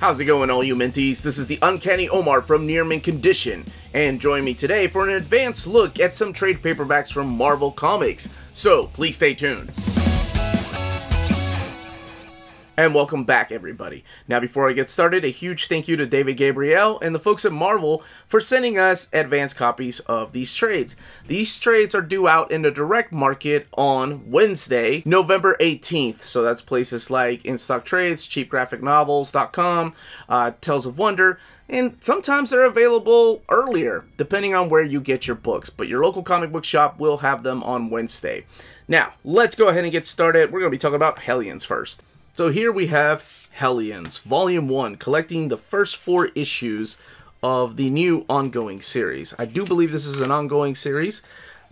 How's it going, all you Minties? This is the Uncanny Omar from Near Mint Condition, and join me today for an advanced look at some trade paperbacks from Marvel Comics. So, please stay tuned. And welcome back, everybody. Now, before I get started, a huge thank you to David Gabriel and the folks at Marvel for sending us advanced copies of these trades. These trades are due out in the direct market on Wednesday, November 18th. So that's places like In Stock Trades, CheapGraphicNovels.com, uh, Tales of Wonder, and sometimes they're available earlier, depending on where you get your books. But your local comic book shop will have them on Wednesday. Now, let's go ahead and get started. We're going to be talking about Hellions first. So here we have Hellions, Volume 1, collecting the first four issues of the new ongoing series. I do believe this is an ongoing series.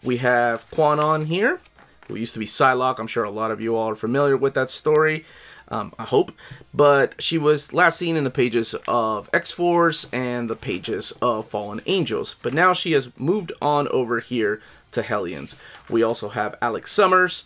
We have Kwannon here, who used to be Psylocke. I'm sure a lot of you all are familiar with that story. Um, I hope. But she was last seen in the pages of X-Force and the pages of Fallen Angels. But now she has moved on over here to Hellions. We also have Alex Summers,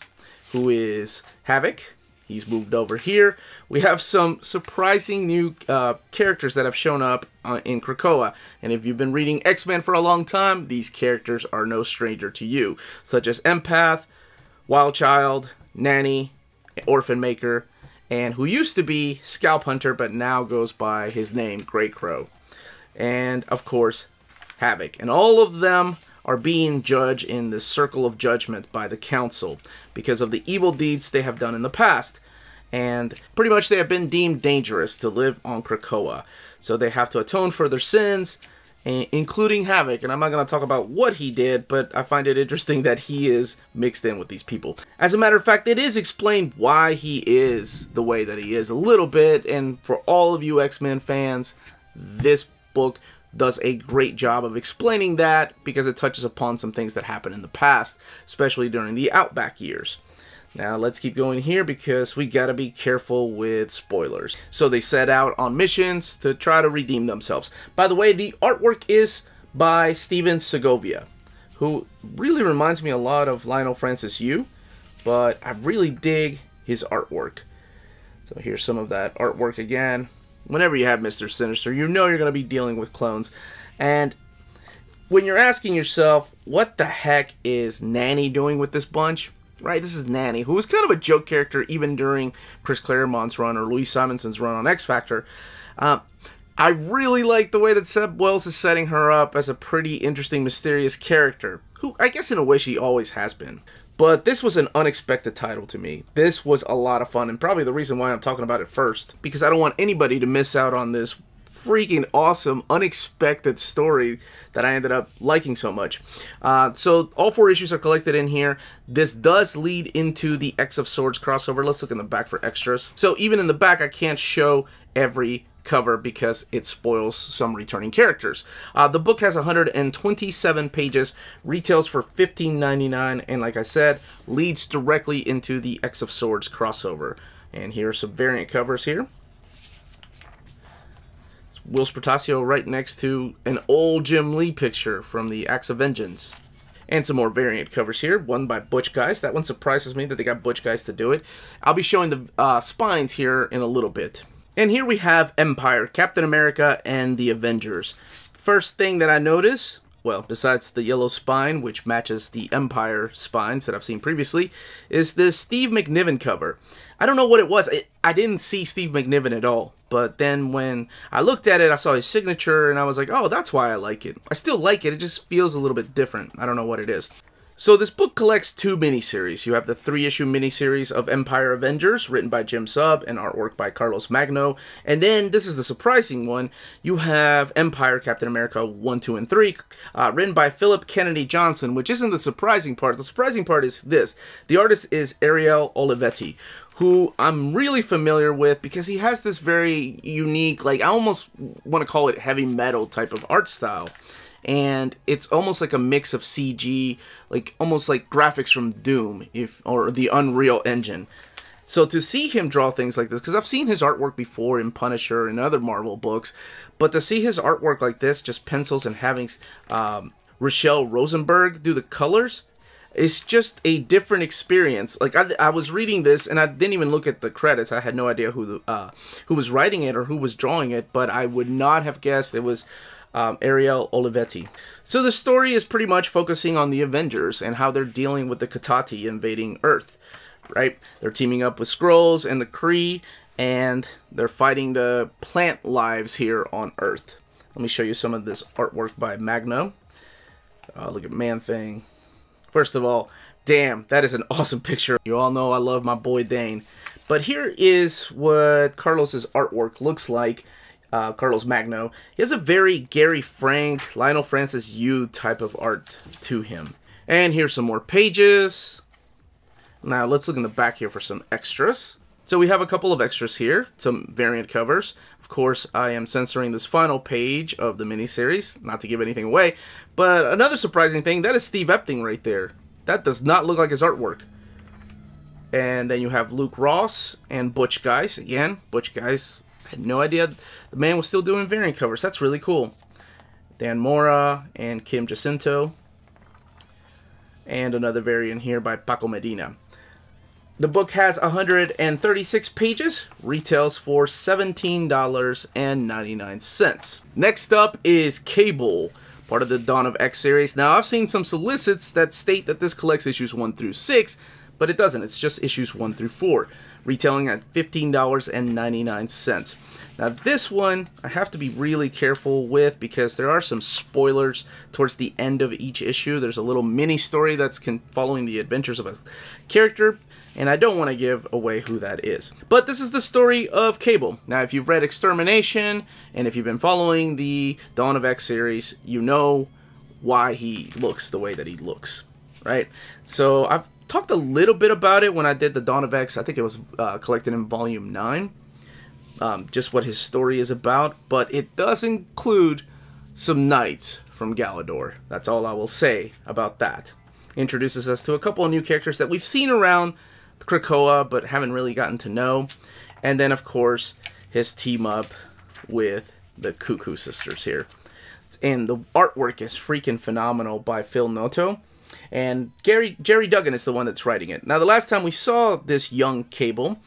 who is Havoc, He's moved over here. We have some surprising new uh, characters that have shown up uh, in Krakoa. And if you've been reading X-Men for a long time, these characters are no stranger to you, such as Empath, Wild Child, Nanny, Orphan Maker, and who used to be Scalp Hunter, but now goes by his name, Grey Crow. And, of course, Havoc. And all of them are being judged in the circle of judgment by the council because of the evil deeds they have done in the past. And pretty much they have been deemed dangerous to live on Krakoa. So they have to atone for their sins, including Havoc. And I'm not going to talk about what he did, but I find it interesting that he is mixed in with these people. As a matter of fact, it is explained why he is the way that he is a little bit. And for all of you X-Men fans, this book does a great job of explaining that because it touches upon some things that happened in the past, especially during the Outback years. Now let's keep going here because we gotta be careful with spoilers. So they set out on missions to try to redeem themselves. By the way, the artwork is by Stephen Segovia, who really reminds me a lot of Leinil Francis Yu, but I really dig his artwork. So here's some of that artwork again whenever you have Mr. Sinister, you know you're going to be dealing with clones. And when you're asking yourself, what the heck is Nanny doing with this bunch? Right, this is Nanny, who was kind of a joke character even during Chris Claremont's run or Louise Simonson's run on X Factor. Um, I really like the way that Zeb Wells is setting her up as a pretty interesting, mysterious character, who I guess in a way she always has been. But this was an unexpected title to me. This was a lot of fun, and probably the reason why I'm talking about it first, because I don't want anybody to miss out on this freaking awesome, unexpected story that I ended up liking so much. Uh, so all four issues are collected in here. This does lead into the X of Swords crossover. Let's look in the back for extras. So even in the back, I can't show every cover because it spoils some returning characters. Uh, the book has 127 pages, retails for $15.99, and like I said, leads directly into the X of Swords crossover. And here are some variant covers here. It's Whilce Portacio right next to an old Jim Lee picture from the Acts of Vengeance. And some more variant covers here, one by Butch Guice. That one surprises me that they got Butch Guice to do it. I'll be showing the uh, spines here in a little bit. And here we have Empyre, Captain America, and the Avengers. First thing that I notice, well, besides the yellow spine, which matches the Empyre spines that I've seen previously, is this Steve McNiven cover. I don't know what it was. I didn't see Steve McNiven at all. But then when I looked at it, I saw his signature, and I was like, oh, that's why I like it. I still like it. It just feels a little bit different. I don't know what it is. So this book collects two miniseries. You have the three-issue miniseries of Empyre Avengers, written by Jim Zub and artwork by Carlos Magno. And then, this is the surprising one, you have Empyre Captain America 1, 2, and 3, uh, written by Philip Kennedy Johnson, which isn't the surprising part. The surprising part is this. The artist is Ariel Olivetti, who I'm really familiar with because he has this very unique, like I almost want to call it heavy metal type of art style and it's almost like a mix of CG, like almost like graphics from Doom, if or the Unreal Engine. So to see him draw things like this, because I've seen his artwork before in Punisher and other Marvel books, but to see his artwork like this, just pencils and having um, Rachelle Rosenberg do the colors, it's just a different experience. Like I, I was reading this and I didn't even look at the credits. I had no idea who the uh, who was writing it or who was drawing it, but I would not have guessed it was um, Ariel Olivetti. So the story is pretty much focusing on the Avengers and how they're dealing with the Cotati invading Earth. Right? They're teaming up with Skrulls and the Kree, and they're fighting the plant lives here on Earth. Let me show you some of this artwork by Magno. Uh, look at Man Thing. First of all, damn, that is an awesome picture. You all know I love my boy Dane. But here is what Carlos's artwork looks like. Uh, Carlos Magno. He has a very Gary Frank, Leinil Francis Yu type of art to him. And here's some more pages. Now let's look in the back here for some extras. So we have a couple of extras here, some variant covers. Of course, I am censoring this final page of the miniseries, not to give anything away. But another surprising thing, that is Steve Epting right there. That does not look like his artwork. And then you have Luke Ross and Butch Guice. Again, Butch Guice had no idea the man was still doing variant covers. That's really cool. Dan Mora and Kim Jacinto. And another variant here by Paco Medina. The book has 136 pages, retails for $17.99. Next up is Cable, part of the Dawn of X series. Now, I've seen some solicits that state that this collects issues 1 through 6, but it doesn't. It's just issues 1 through 4, retailing at $15.99. Now, this one I have to be really careful with because there are some spoilers towards the end of each issue. There's a little mini story that's following the adventures of a character and I don't want to give away who that is. But this is the story of Cable. Now, if you've read Extermination, and if you've been following the Dawn of X series, you know why he looks the way that he looks, right? So I've talked a little bit about it when I did the Dawn of X. I think it was uh, collected in Volume 9. Um, just what his story is about, but it does include some knights from Galador. That's all I will say about that. Introduces us to a couple of new characters that we've seen around Krakoa, but haven't really gotten to know. And then, of course, his team up with the Cuckoo Sisters here. And the artwork is freaking phenomenal by Phil Noto. And Gary Gerry Duggan is the one that's writing it. Now, the last time we saw this young Cable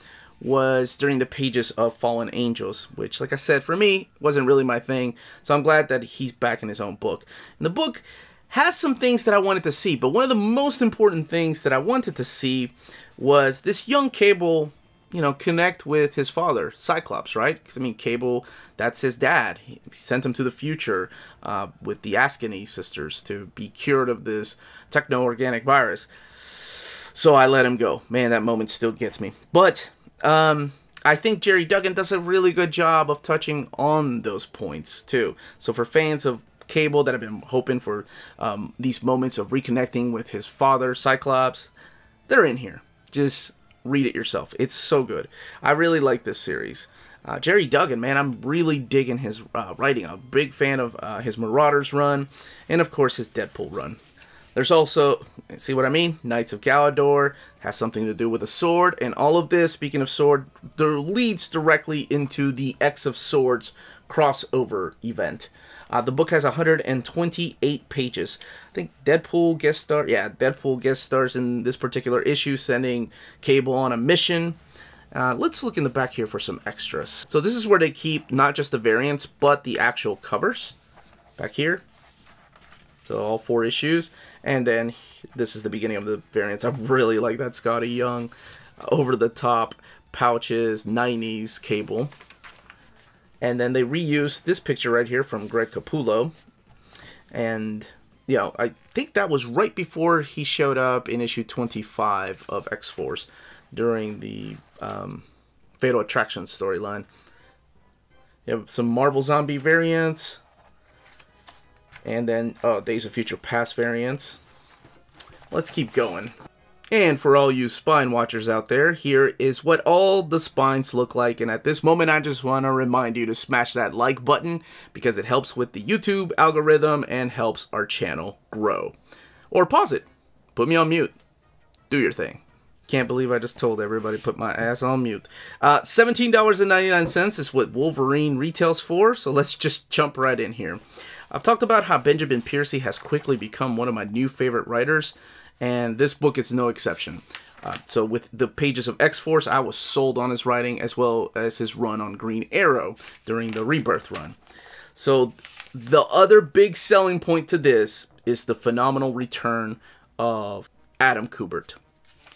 was during the pages of Fallen Angels, which, like I said, for me, wasn't really my thing. So I'm glad that he's back in his own book. And the book has some things that I wanted to see, but one of the most important things that I wanted to see was this young Cable, you know, connect with his father, Cyclops, right? Because, I mean, Cable, that's his dad. He sent him to the future uh, with the Askani sisters to be cured of this techno-organic virus. So I let him go. Man, that moment still gets me. But um, I think Gerry Duggan does a really good job of touching on those points, too. So for fans of Cable that have been hoping for um, these moments of reconnecting with his father, Cyclops, they're in here just read it yourself. It's so good. I really like this series. Uh, Gerry Duggan, man, I'm really digging his uh, writing. I'm a big fan of uh, his Marauders run, and of course his Deadpool run. There's also, see what I mean? Knights of Galador has something to do with a sword, and all of this, speaking of sword, leads directly into the X of Swords crossover event. Uh, the book has 128 pages. I think Deadpool guest star, yeah, Deadpool guest stars in this particular issue, sending Cable on a mission. Uh, let's look in the back here for some extras. So this is where they keep not just the variants, but the actual covers. Back here. So all four issues. And then this is the beginning of the variants. I really like that Skottie Young over-the-top pouches, 90s cable. And then they reused this picture right here from Greg Capullo. And, you know, I think that was right before he showed up in issue 25 of X-Force during the um, Fatal Attraction storyline. You have some Marvel Zombie variants. And then, oh, Days of Future Past variants. Let's keep going. And for all you spine watchers out there, here is what all the spines look like. And at this moment, I just want to remind you to smash that like button because it helps with the YouTube algorithm and helps our channel grow. Or pause it. Put me on mute. Do your thing. Can't believe I just told everybody put my ass on mute. Uh, $17.99 is what Wolverine retails for, so let's just jump right in here. I've talked about how Benjamin Percy has quickly become one of my new favorite writers, and this book is no exception. Uh, so with the pages of X-Force, I was sold on his writing as well as his run on Green Arrow during the Rebirth run. So the other big selling point to this is the phenomenal return of Adam Kubert,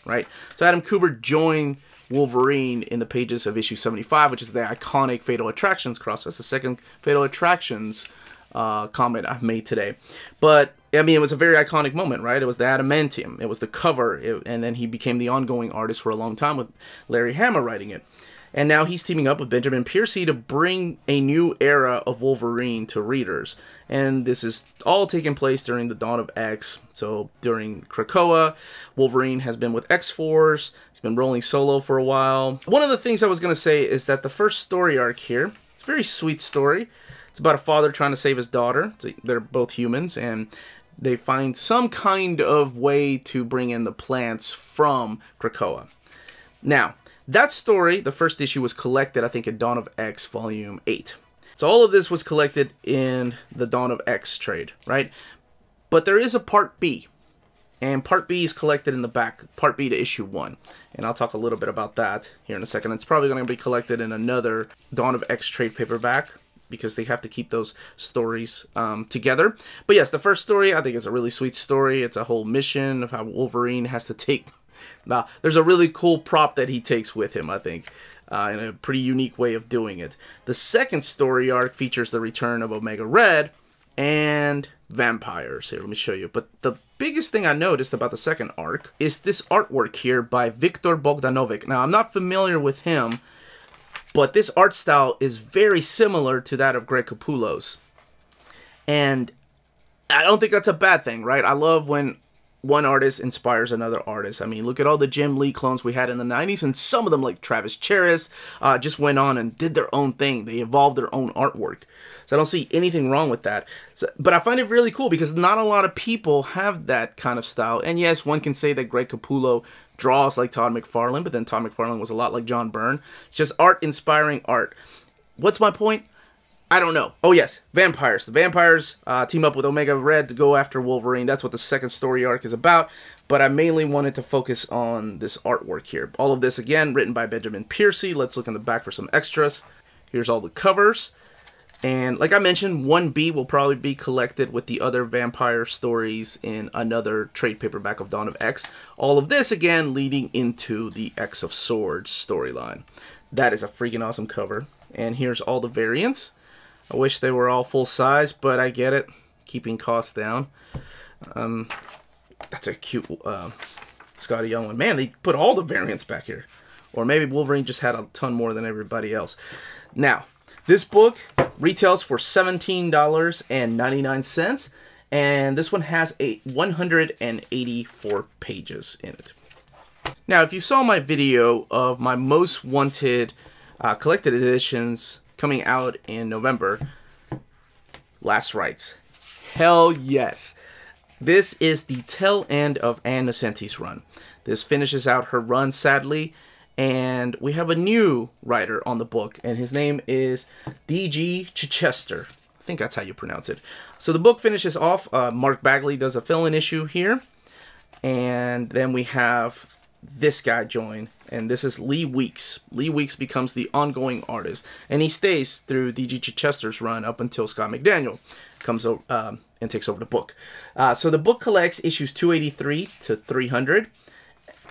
right? So Adam Kubert joined Wolverine in the pages of issue 75, which is the iconic Fatal Attractions cross. That's the second Fatal Attractions uh, comment I've made today. But I mean, it was a very iconic moment, right? It was the adamantium, it was the cover, it, and then he became the ongoing artist for a long time with Larry Hama writing it. And now he's teaming up with Benjamin Percy to bring a new era of Wolverine to readers. And this is all taking place during the dawn of X. So during Krakoa, Wolverine has been with X Force, he's been rolling solo for a while. One of the things I was going to say is that the first story arc here, it's a very sweet story. It's about a father trying to save his daughter. They're both humans, and they find some kind of way to bring in the plants from Krakoa. Now, that story, the first issue, was collected, I think, in Dawn of X, Volume 8. So all of this was collected in the Dawn of X trade, right? But there is a Part B. And Part B is collected in the back, Part B to issue 1. And I'll talk a little bit about that here in a second. It's probably going to be collected in another Dawn of X trade paperback because they have to keep those stories um, together. But yes, the first story I think is a really sweet story. It's a whole mission of how Wolverine has to take. Now, there's a really cool prop that he takes with him. I think. Uh, in a pretty unique way of doing it. The second story arc features the return of Omega Red and vampires. Here, let me show you. But the biggest thing I noticed about the second arc is this artwork here by Viktor Bogdanovic. Now, I'm not familiar with him, but this art style is very similar to that of Greg Capullo's. And I don't think that's a bad thing, right? I love when one artist inspires another artist. I mean, look at all the Jim Lee clones we had in the 90s, and some of them, like Travis Charest, uh, just went on and did their own thing. They evolved their own artwork. So I don't see anything wrong with that. So, but I find it really cool because not a lot of people have that kind of style. And yes, one can say that Greg Capullo draws like Todd McFarlane, but then Todd McFarlane was a lot like John Byrne. It's just art inspiring art. What's my point? I don't know. Oh yes, vampires. The vampires uh, team up with Omega Red to go after Wolverine. That's what the second story arc is about. But I mainly wanted to focus on this artwork here. All of this again written by Benjamin Percy. Let's look in the back for some extras. Here's all the covers. And like I mentioned, 1B will probably be collected with the other vampire stories in another trade paperback of Dawn of X. All of this, again, leading into the X of Swords storyline. That is a freaking awesome cover. And here's all the variants. I wish they were all full size, but I get it. Keeping costs down. Um, that's a cute uh, Skottie Young one. Man, they put all the variants back here. Or maybe Wolverine just had a ton more than everybody else. Now, this book retails for $17.99 and this one has a 184 pages in it. Now, if you saw my video of my most wanted uh, collected editions coming out in November, Last Rites. Hell yes. This is the tail end of Ann Nocenti's run. This finishes out her run, sadly, and we have a new writer on the book, and his name is D.G. Chichester. I think that's how you pronounce it. So the book finishes off. Uh, Mark Bagley does a fill-in issue here, and then we have this guy join, and this is Lee Weeks. Lee Weeks becomes the ongoing artist, and he stays through D.G. Chichester's run up until Scott McDaniel comes over um, and takes over the book. Uh, so the book collects issues 283 to 300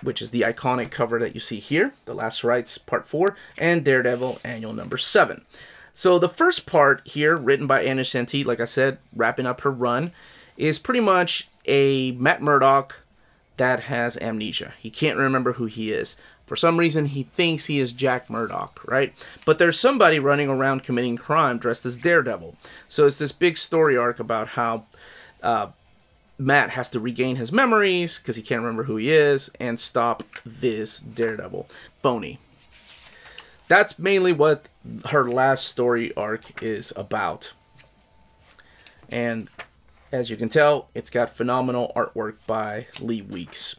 which is the iconic cover that you see here, The Last Rites Part 4, and Daredevil Annual Number 7. So the first part here, written by Ann Nocenti, like I said, wrapping up her run, is pretty much a Matt Murdock that has amnesia. He can't remember who he is. For some reason, he thinks he is Jack Murdock, right? But there's somebody running around committing crime dressed as Daredevil. So it's this big story arc about how uh, Matt has to regain his memories because he can't remember who he is and stop this Daredevil. Phony. That's mainly what her last story arc is about. And as you can tell, it's got phenomenal artwork by Lee Weeks.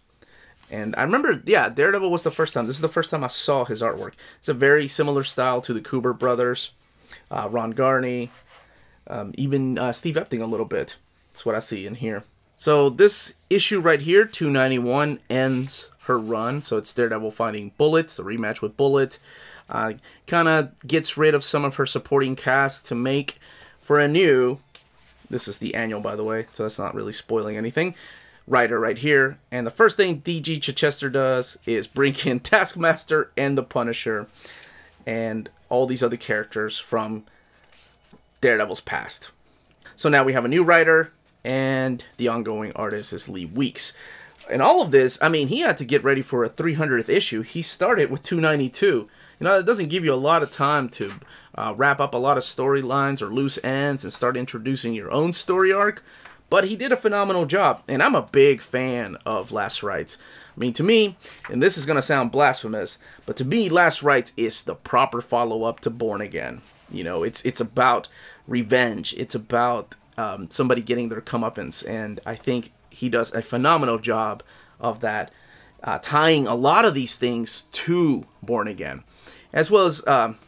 And I remember, yeah, Daredevil was the first time. This is the first time I saw his artwork. It's a very similar style to the Kubert brothers, uh, Ron Garney, um, even uh, Steve Epting a little bit. That's what I see in here. So this issue right here, 291, ends her run. So it's Daredevil finding Bullet, the rematch with Bullet. Uh, kind of gets rid of some of her supporting cast to make for a new, this is the annual by the way, so that's not really spoiling anything, writer right here. And the first thing DG Chichester does is bring in Taskmaster and the Punisher and all these other characters from Daredevil's past. So now we have a new writer, and the ongoing artist is Lee Weeks. And all of this, I mean, he had to get ready for a 300th issue. He started with 292. You know, that doesn't give you a lot of time to uh, wrap up a lot of storylines or loose ends and start introducing your own story arc. But he did a phenomenal job, and I'm a big fan of Last Rites. I mean, to me, and this is going to sound blasphemous, but to me, Last Rites is the proper follow-up to Born Again. You know, it's it's about revenge. It's about um, somebody getting their comeuppance, and I think he does a phenomenal job of that, uh, tying a lot of these things to Born Again, as well as um,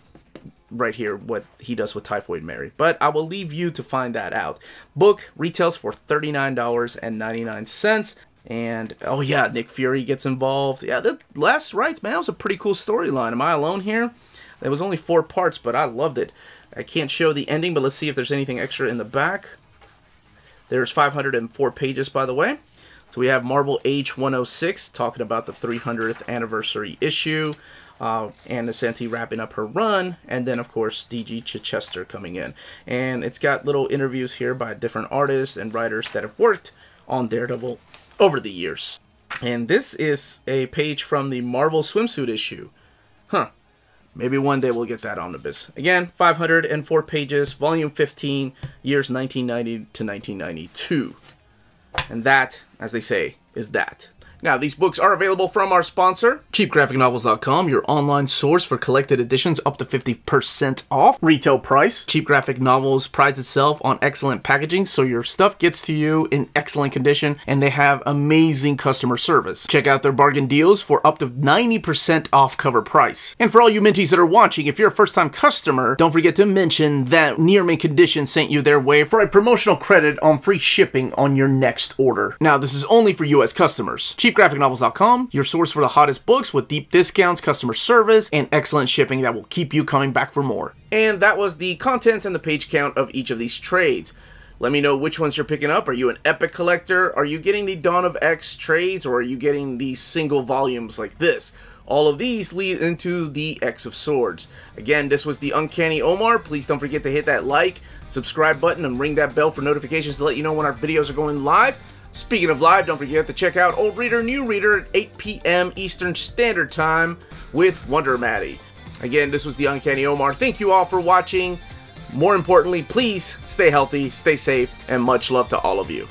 right here what he does with Typhoid Mary. But I will leave you to find that out. Book retails for $39.99. And oh yeah, Nick Fury gets involved. Yeah, the last rites, man, that was a pretty cool storyline. Am I alone here? It was only four parts, but I loved it. I can't show the ending, but let's see if there's anything extra in the back. There's 504 pages, by the way. So we have Marvel Age 106 talking about the 300th anniversary issue uh, Ann Nocenti wrapping up her run, and then, of course, DG Chichester coming in. And it's got little interviews here by different artists and writers that have worked on Daredevil over the years. And this is a page from the Marvel swimsuit issue. Huh. Maybe one day we'll get that omnibus. Again, 504 pages, volume 15, years 1990 to 1992. And that, as they say, is that. Now, these books are available from our sponsor, CheapGraphicNovels.com, your online source for collected editions up to 50% off retail price. Cheap Graphic Novels prides itself on excellent packaging, so your stuff gets to you in excellent condition, and they have amazing customer service. Check out their bargain deals for up to 90% off cover price. And for all you Minties that are watching, if you're a first-time customer, don't forget to mention that Near Mint Condition sent you their way for a promotional credit on free shipping on your next order. Now, this is only for U.S. customers. Cheap cheapgraphicnovels.com, your source for the hottest books with deep discounts, customer service, and excellent shipping that will keep you coming back for more. And that was the contents and the page count of each of these trades. Let me know which ones you're picking up. Are you an epic collector? Are you getting the Dawn of X trades? Or are you getting these single volumes like this? All of these lead into the X of Swords. Again, this was the Uncanny Omar. Please don't forget to hit that like, subscribe button, and ring that bell for notifications to let you know when our videos are going live. Speaking of live, don't forget to check out Old Reader, New Reader at 8 p.m. Eastern Standard Time with Wonder Maddie. Again, this was the Uncanny Omar. Thank you all for watching. More importantly, please stay healthy, stay safe, and much love to all of you.